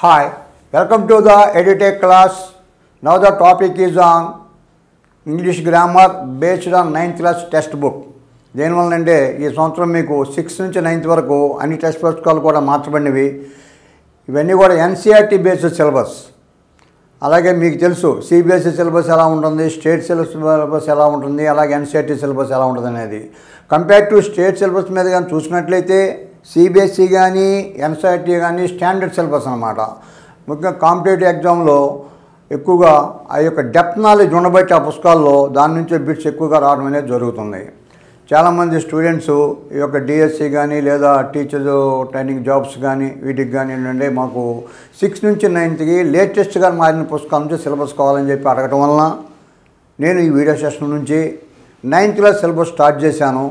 Hi, welcome to the EduTech class. Now the topic is on English grammar based on ninth class text book దేనివల్ల అంటే ఈ సంవత్సరం మీకు sixth నుంచి ninth వరకు అన్ని టెక్స్ట్ పుస్తకాలు కూడా మార్చబడినవి. ఇవన్నీ కూడా ఎన్సీఆర్టీ బేస్డ్ సిలబస్ అలాగే మీకు తెలుసు సిబిఎస్ఈ సిలబస్ ఎలా ఉంటుంది స్టేట్ సిలబస్ ఎలా ఉంటుంది అలాగే ఎన్సీఆర్టీ సిలబస్ ఎలా ఉంటుంది అనేది. కంపేర్ టు స్టేట్ సిలబస్ మీద కానీ చూసినట్లయితే సిబిఎస్ఈ కానీ ఎన్సీఆర్టీ కానీ స్టాండర్డ్ సిలబస్ అనమాట ముఖ్యంగా కాంపిటేటివ్ ఎగ్జామ్లో ఎక్కువగా ఆ యొక్క డెప్త్ నాలెడ్జ్ ఉండబట్టి ఆ పుస్తకాల్లో దాని నుంచే బిట్స్ ఎక్కువగా రావడం అనేది జరుగుతుంది. చాలామంది స్టూడెంట్స్ ఈ యొక్క డిఎస్సి కానీ లేదా టీచర్ ట్రైనింగ్ జాబ్స్ కానీ వీటికి కానీ ఏంటంటే మాకు సిక్స్త్ నుంచి నైన్త్కి లేటెస్ట్గా మారిన పుస్తకాల నుంచి సిలబస్ కావాలని చెప్పి అడగటం వలన నేను ఈ వీడియో సెషన్ నుంచి నైన్త్ క్లాస్ సిలబస్ స్టార్ట్ చేశాను.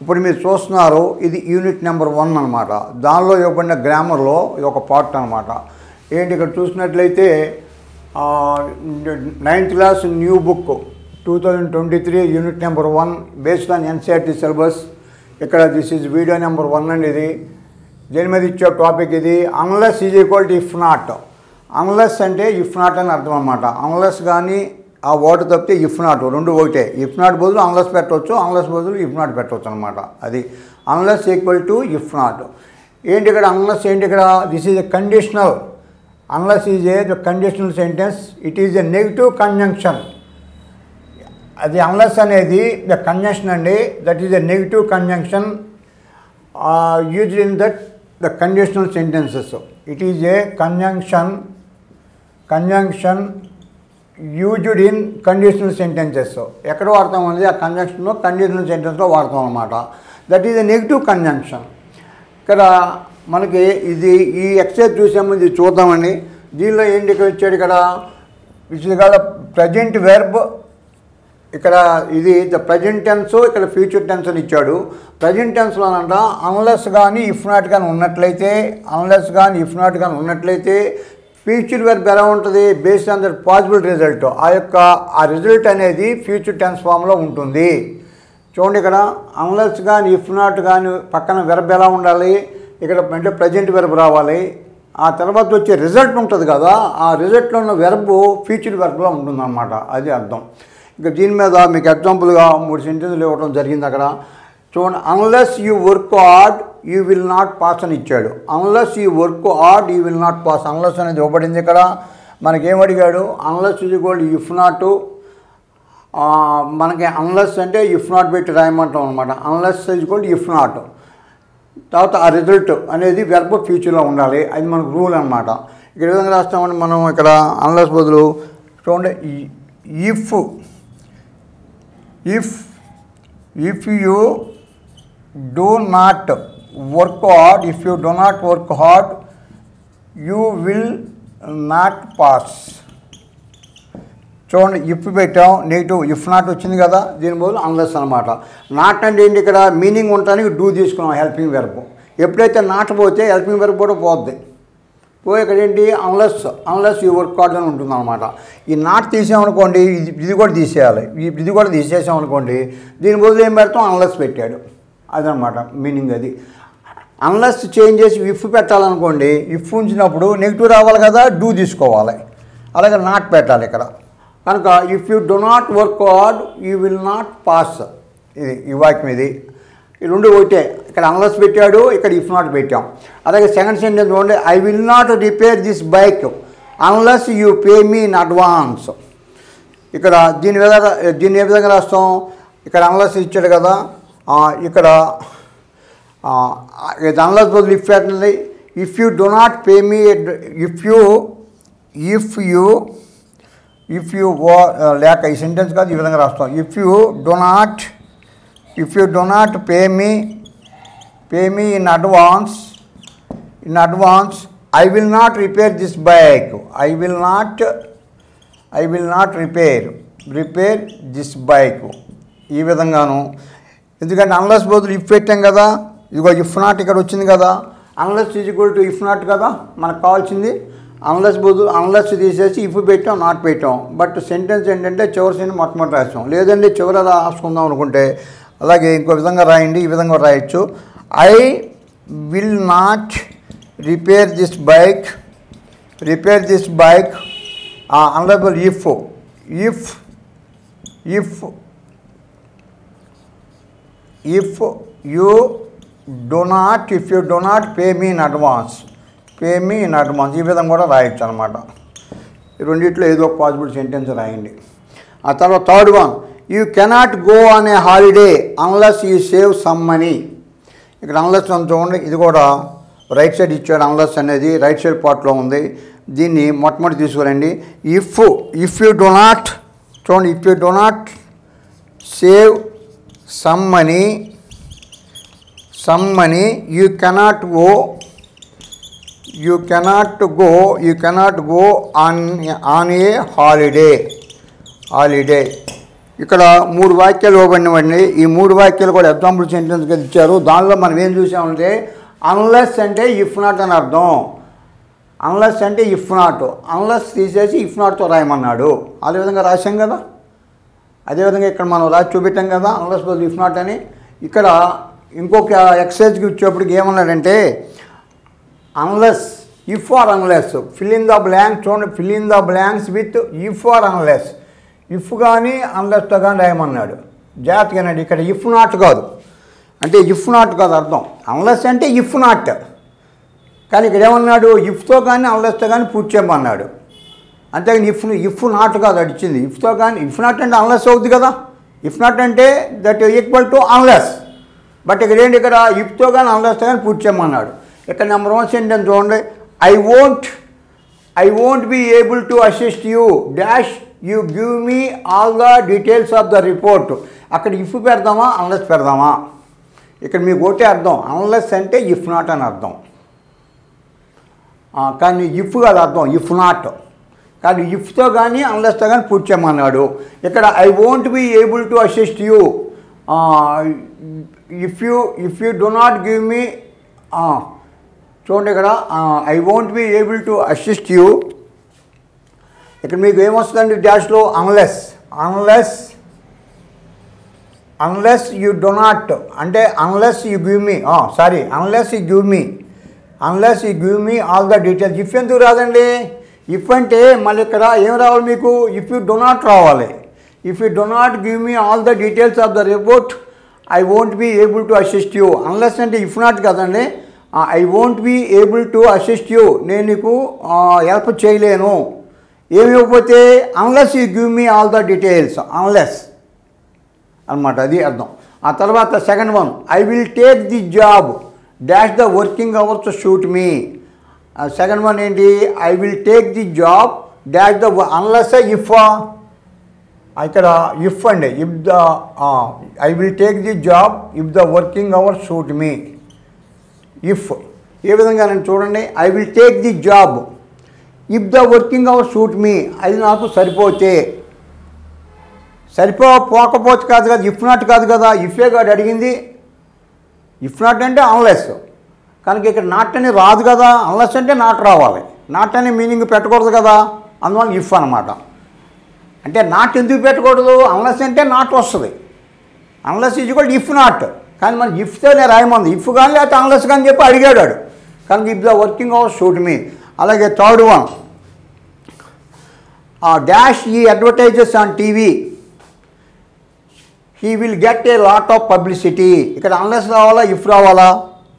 ఇప్పుడు మీరు చూస్తున్నారు ఇది యూనిట్ నెంబర్ వన్ అనమాట దానిలో ఇవ్వబడిన గ్రామర్లో ఇది ఒక పార్ట్ అనమాట ఏంటి ఇక్కడ చూసినట్లయితే ninth class new book two thousand twenty three unit number one based on NCERT syllabus ఇక్కడ this is video number one అండి ఇది దీని మీద ఇచ్చే టాపిక్ ఇది. Unless is equal to if not unless అంటే ఇఫ్ నాట్ అని అర్థం అనమాట అన్లెస్ కానీ ఆ ఓటు తప్పితే ఇఫ్ నాట్ రెండు ఒకటే ఇఫ్ నాట్ బదులు అన్లెస్ పెట్టవచ్చు అన్లెస్ బదులు ఇఫ్ నాట్ పెట్టవచ్చు అనమాట అది unless equal to if not ఏంటి ఇక్కడ అన్లెస్ ఏంటి ఇక్కడ? This is a conditional unless is a conditional sentence it is a negative conjunction అది అన్లెస్ అనేది ద కంజంక్షన్ అండి. That is a negative conjunction use in that the conditional sentences it is a conjunction conjunction used in conditional sentences ఎక్కడ వాడతాం అనేది ఆ కంజంక్షన్లో conditional సెంటెన్స్లో వాడతాం అనమాట that is a negative conjunction ఇక్కడ మనకి ఇది ఈ ఎక్సైజ్ చూసాము ఇది చూద్దామండి. దీనిలో ఏంటి ఇక్కడ వచ్చాడు ఇక్కడ? విచ్ ఇస్ ప్రజెంట్ వెర్బ్ ఇక్కడ ఇది ద ప్రజెంట్ టెన్స్ ఇక్కడ ఫ్యూచర్ టెన్స్ అని ఇచ్చాడు. ప్రజెంట్ టెన్స్లో అనంట అన్లెస్ కానీ ఇఫ్ నాట్ కానీ ఉన్నట్లయితే అన్లెస్ కానీ ఇఫ్ నాట్ కానీ ఉన్నట్లయితే ఫ్యూచర్ వెర్బ్ ఎలా ఉంటుంది? Based on that possible result ఆ యొక్క ఆ రిజల్ట్ అనేది ఫ్యూచర్ టెన్స్ ఫామ్లో ఉంటుంది. చూడండి ఇక్కడ అన్లెస్ కానీ ఇఫ్ నాట్ కానీ పక్కన వెర్బ్ ఎలా ఉండాలి? ఇక్కడ అంటే ప్రజెంట్ వెర్బ్ రావాలి. ఆ తర్వాత వచ్చే రిజల్ట్ ఉంటుంది కదా ఆ రిజల్ట్లో ఉన్న వెర్బ్ ఫ్యూచర్ వెర్బ్లో ఉంటుందన్నమాట. అది అర్థం. ఇక దీని మీద మీకు ఎగ్జాంపుల్గా మూడు సెంటెన్స్లు ఇవ్వడం జరిగింది అక్కడ. చూడండి unless you work hard you will not pass అని ఇచ్చాడు. Unless you work hard you will not pass unless అనేది ఇవ్వబడింది ఇక్కడ. మనకేం అడిగాడు అన్లెస్ ఇది గోల్డ్ ఇఫ్ నాట్ మనకి అన్లెస్ అంటే ఇఫ్ నాట్ పెట్టి రాయమంటాం అనమాట unless is gold if not తర్వాత ఆ రిజల్ట్ అనేది వెర్బ్ ఫ్యూచర్లో ఉండాలి. అది మనకు రూల్ అనమాట ఇక్కడ విధంగా రాస్తామంటే మనం ఇక్కడ? అన్లెస్ బదులు చూడండి if if if you do not work hard if you do not work hard you will not pass చూడండి ఇఫ్ పెట్టాం నెగిటివ్ ఇఫ్ నాట్ వచ్చింది కదా దీని బదులు అన్లెస్ అనమాట నాట్ అంటే ఏంటి ఇక్కడ? మీనింగ్ ఉండటానికి డూ తీసుకున్నాం హెల్పింగ్ వెరపు ఎప్పుడైతే నాట్ పోతే హెల్పింగ్ వెరపు కూడా పోద్ది. పోయి ఇక్కడ ఏంటి? Unless unless you work hard అని ఉంటుంది అనమాట ఈ నాట్ తీసామనుకోండి ఇది ఇది కూడా తీసేయాలి. ఇది కూడా తీసేసామనుకోండి దీని బదులు ఏం పెడతాం? అన్లెస్ పెట్టాడు. అదనమాట మీనింగ్ అది. అన్లెస్ చేంజ్ చేసి ఇఫ్ పెట్టాలనుకోండి ఇఫ్ ఉంచినప్పుడు నెగిటివ్ రావాలి కదా డూ తీసుకోవాలి. అలాగే నాట్ పెట్టాలి ఇక్కడ. కనుక if you do not work hard you will not pass ఇది ఈ వాక్యం ఇది. ఈ రెండు ఒకటే. ఇక్కడ అన్లెస్ పెట్టాడు ఇక్కడ ఇఫ్ నాట్ పెట్టాం. అలాగే సెకండ్ సెంటెన్స్ చూడండి I will not repair this bike unless you pay me in advance ఇక్కడ దీని విధంగా దీన్ని ఏ విధంగా రాస్తాం? ఇక్కడ అన్లెస్ ఇచ్చాడు కదా. ఇక్కడ ఇది అన్లెస్ బదులు ఇఫ్ పెట్టండి if you do not pay me if you if you if you లేక ఈ సెంటెన్స్ కాదు ఈ విధంగా రాస్తాం. If you do not if you do not pay me pay me in advance in advance I will not repair this bike I will not I will not repair repair this bike ఈ విధంగాను. ఎందుకంటే unless బదులు if పెట్టాం కదా ఇదిగో if not ఇక్కడ వచ్చింది కదా. Unless is equal to if not కదా మనకు కావాల్సింది. అన్లెస్ బదులు అన్లెస్ తీసేసి ఇఫ్ పెట్టాం నాట్ పెట్టాం. బట్ సెంటెన్స్ ఏంటంటే చివరి సీన్ మొట్టమొదటి రాస్తాం. చివరి అలా రాసుకుందాం అనుకుంటే అలాగే ఇంకో విధంగా రాయండి ఈ విధంగా రాయొచ్చు. I will not repair this bike repair this bike honourable if if if if you do not if you do not pay me in advance pay me in advance ఈ విధంగా కూడా రాయొచ్చు అనమాట రెండిట్లో ఏదో ఒక పాసిబుల్ సెంటెన్స్ రాయండి. ఆ తర్వాత third one you cannot go on a holiday unless you save some money ఇక్కడ అన్లెస్ అని చూడండి. ఇది కూడా రైట్ సైడ్ ఇచ్చాడు అన్లెస్ అనేది. రైట్ సైడ్ పార్ట్లో ఉంది. దీన్ని మొట్టమొదటి తీసుకురండి if if you do not చూడండి. If you do not save some money some money you cannot go you cannot go you cannot go on on a holiday holiday ఇక్కడ మూడు వాక్యాలు ఇవ్వబడినవండి. ఈ మూడు వాక్యాలు కూడా ఎగ్జాంపుల్ సెంటెన్స్గా ఇచ్చారు. దానిలో మనం ఏం చూసామంటే అన్లెస్ అంటే ఇఫ్ నాట్ అని అర్థం. అన్లెస్ అంటే ఇఫ్ నాట్ అన్లెస్ తీసేసి ఇఫ్ నాట్తో రాయమన్నాడు. అదేవిధంగా రాశాం కదా? అదేవిధంగా ఇక్కడ మనం రాసి చూపెట్టాం కదా అన్లెస్ బదులు ఇఫ్ నాట్ అని. ఇక్కడ ఇంకొక ఎక్సర్సైజ్కి వచ్చేప్పటికి ఏమన్నాడంటే unless if or unless fill in the blanks చూడండి fill in the blanks with if or unless if కానీ అన్లెస్తో కానీ రాయమన్నాడు. జాగ్రత్తగానండి ఇక్కడ ఇఫ్ నాట్ కాదు. అంటే ఇఫ్ నాట్ కాదు అర్థం. అన్లెస్ అంటే ఇఫ్ నాట్ కానీ ఇక్కడ ఏమన్నాడు? ఇఫ్తో కానీ అన్లెస్తో కానీ పూర్తి చేయమన్నాడు. అంతేగాని ఇఫ్ ఇఫ్ నాట్ కాదు అడిచింది ఇఫ్తో కానీ ఇఫ్ నాట్ అంటే అన్లెస్ అవుద్ది కదా. ఇఫ్ నాట్ అంటే that equal to unless but ఇక్కడ ఏంటి ఇక్కడ ఇఫ్తో కానీ అన్లెస్తో కానీ పూర్తి చేయమన్నాడు. ఇక్కడ నెంబర్ వన్ సెంటెన్స్ చూడండి. I won't I won't be able to assist you dash you give me all the details of the report అక్కడ ఇఫ్ పెడదామా అన్లెస్ పెడదామా? ఇక్కడ మీకు ఒకటే అర్థం. అన్లెస్ అంటే ఇఫ్ నాట్ అని అర్థం. కానీ ఇఫ్ కాదు అర్థం. ఇఫ్ నాట్ కానీ ఇఫ్తో కానీ అన్లెస్తో కానీ పూర్తి చేయమన్నాడు. ఇక్కడ I won't be able to assist you if you if you do not give me చూడండి ఇక్కడ I won't be able to assist you ఇక్కడ మీకు ఏమొస్తుందండి డాష్లో unless unless unless you do not అంటే unless you give me sorry unless you give me unless you give me all the details if ఎందుకు రాదండి? If అంటే మళ్ళీ ఇక్కడ ఏం రావాలి మీకు? ఇఫ్ యూ డో నాట్ రావాలి. If you do not give me all the details of the report I won't be able to assist you. Unless అంటే ఇఫ్ నాట్ కదండి I won't be able to assist you నేను నీకు help చేయలేను. ఏమి ఇవ్వకపోతే unless you give me all the details unless అనమాట అది అర్థం. ఆ తర్వాత second one I will take the job dash the working hours suit me second one ఏంటి? I will take the job dash the unless if ఇక్కడ if అండి if the I will take the job if the working hour suit me if ఏ విధంగా నేను చూడండి I will take the job if the working hour suit me అది నాకు సరిపోతే. సరిపో పోకపోతే కాదు కదా ఇఫ్ నాట్ కాదు కదా ఇఫే కాదు అడిగింది? ఇఫ్ నాట్ అంటే అన్లెస్ కనుక ఇక్కడ నాట్ అని రాదు కదా అన్లెస్ అంటే నాట్ రావాలి. నాట్ అనే మీనింగ్ పెట్టకూడదు కదా అందువల్ల ఇఫ్ అనమాట అంటే నాట్ ఎందుకు పెట్టకూడదు? అన్లెస్ అంటే నాట్ వస్తుంది. అన్లెస్ ఈజ్ కూడా ఇఫ్ నాట్ కానీ మన ఇఫ్తోనే రాయమంది. ఇఫ్ కానీ లేకపోతే అన్లెస్ కానీ చెప్పి అడిగాడు కనుక if the working hours suit me. అలాగే third one dash he advertises on TV he will get a lot of publicity ఇక్కడ అన్లెస్ రావాలా? ఇఫ్ రావాలా?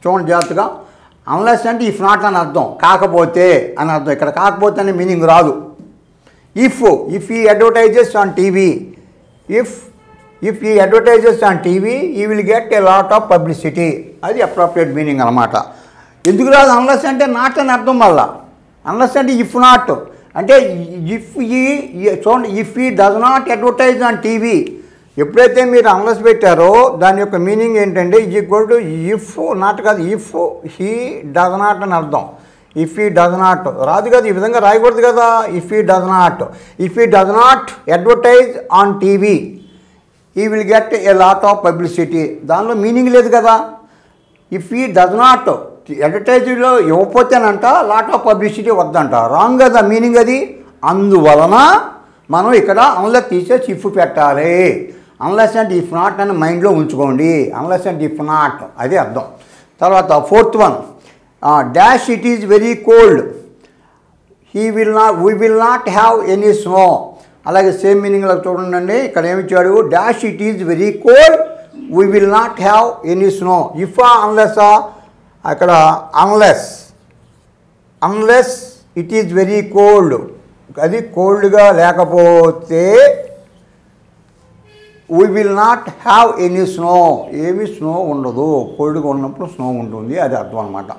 చూడండి జాగ్రత్తగా. అన్లెస్ అంటే ఇఫ్ నాట్ అని అర్థం. కాకపోతే అని అర్థం. ఇక్కడ కాకపోతే అనే మీనింగ్ రాదు. If if he advertises on TV if if he advertises on TV he will get a lot of publicity అది అప్రోప్రియేట్ మీనింగ్ అనమాట ఎందుకు రాదు? అన్లెస్ అంటే నాట్ అని అర్థం మళ్ళా అన్లెస్ అంటే ఇఫ్ నాట్ అంటే ఇఫ్ ఈ చూడండి if he does not advertise on TV ఎప్పుడైతే మీరు అన్లెస్ పెట్టారో దాని యొక్క మీనింగ్ ఏంటంటే is equal to if not కాదు ఇఫ్ హీ డస్ నాట్ అని అర్థం. ఇఫ్ ఈ డజ్ నాట్ రాదు కదా ఈ విధంగా రాయకూడదు కదా. If he does not if he does not advertise on TV he will get a lot of publicity దానిలో మీనింగ్ లేదు కదా. ఇఫ్ ఈ డజ్ నాట్ అడ్వర్టైజ్లో ఇవ్వకపోతేనంట లాట్ ఆఫ్ పబ్లిసిటీ వద్దంట. రాంగ్ కదా మీనింగ్ అది. అందువలన మనం ఇక్కడ అన్లెస్ తీసేసి ఇఫ్ పెట్టాలి. అన్లెస్ అండ్ ఇఫ్ నాట్ అని మైండ్లో ఉంచుకోండి. అన్లెస్ అండ్ ఇఫ్ నాట్ అది అర్థం. తర్వాత fourth one dash it is very cold he will not we will not have any snow అలాగే సేమ్ మీనింగ్లో చూడండి ఇక్కడ ఏమిచ్చాడు dash it is very cold we will not have any snow if unless అక్కడ unless unless it is very cold అది కోల్డ్గా లేకపోతే we will not have any snow ఏమి snow ఉండదు. కోల్డ్గా ఉన్నప్పుడు స్నో ఉంటుంది. అది అర్థం అనమాట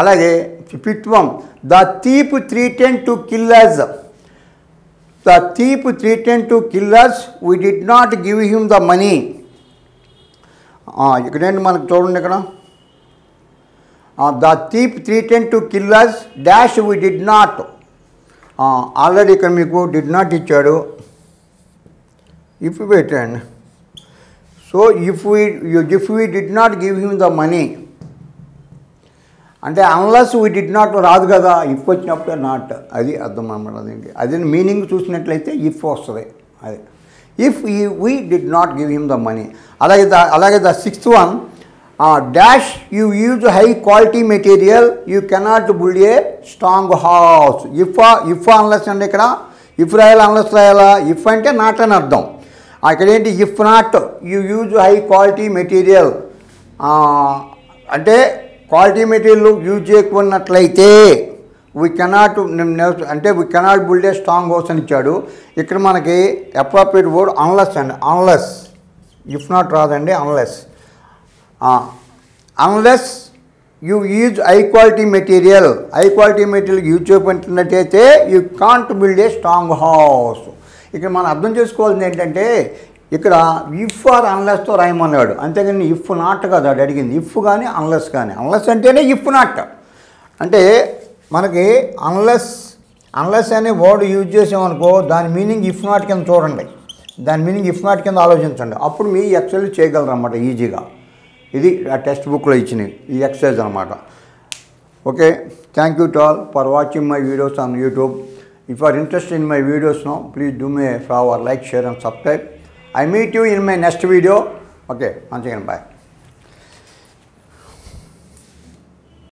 అలాగే పిత్వం the thief three ten to kill us. The thief threatened to kill us we did not give him the money. ఇక్కడేంటి మనకు చూడండి ఇక్కడ. The thief threatened to kill us dash we did not. Already ఇక్కడ మీకు did not ఇచ్చాడు. If పెట్టండి. So if we if we did not give him the money. అంటే unless we did not రాదు కదా ఇఫ్ వచ్చినప్పుడే నాట్ అది అర్థం అనమాట అదేంటి అదే మీనింగ్ చూసినట్లయితే ఇఫ్ వస్తుంది. అది. ఇఫ్ ఈ we did not give him the money అలాగే ద అలాగే the sixth one dash you use high quality material you cannot build a strong house if if unless అంటే ఇక్కడ ఇఫ్ రాయాలా అన్లెస్ రాయాలా? ఇఫ్ అంటే నాట్ అని అర్థం. అక్కడ ఏంటి? If not you use high quality material అంటే క్వాలిటీ మెటీరియల్ యూజ్ చేయకున్నట్లయితే వీ కెనాట్ అంటే we cannot build a strong house అని ఇచ్చాడు. ఇక్కడ మనకి అప్రాప్రియేట్ వర్డ్ అన్లెస్ అండి. అన్లెస్ ఇఫ్ నాట్ రాదండి unless unless you use high quality material high quality material use చేయబడినట్టయితే you can't build a strong house ఇక్కడ మనం అర్థం చేసుకోవాల్సింది ఏంటంటే ఇక్కడ ఇఫ్ ఆర్ అన్లెస్తో రాయమన్నాడు. అంతేగాని ఇఫ్ నాట్ కదా అది అడిగింది. ఇఫ్ కానీ అన్లెస్ కానీ అన్లెస్ అంటేనే ఇఫ్ నాట్ అంటే మనకి అన్లెస్ అన్లెస్ అనే వర్డ్ యూజ్ చేసామనుకో దాని మీనింగ్ ఇఫ్ నాట్ కింద చూడండి. దాని మీనింగ్ ఇఫ్ నాట్ కింద ఆలోచించండి. అప్పుడు మీ ఎక్సెల్ చేయగలరు అనమాట ఈజీగా ఇది ఆ టెక్స్ట్ బుక్లో ఇచ్చినవి. ఈ ఎక్సర్సైజ్ అనమాట okay? Thank you to all for watching my videos on YouTube if are interest in my videos no please do me favour like share and subscribe I meet you in my next video. Okay, once again, bye.